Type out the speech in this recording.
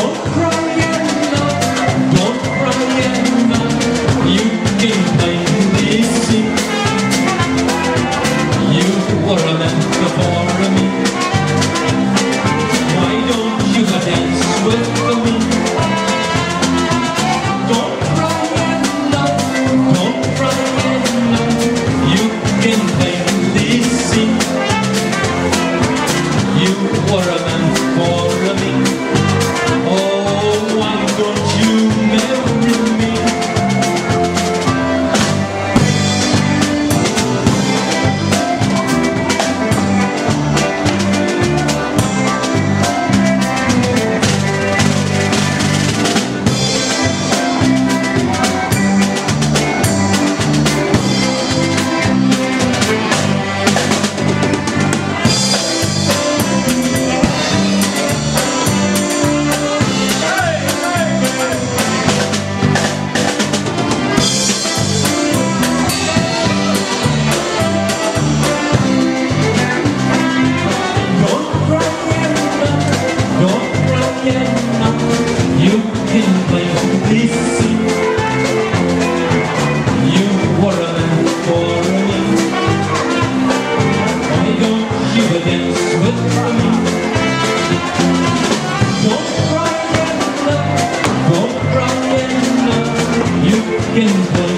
Don't cry. Don't cry enough, don't cry enough, you can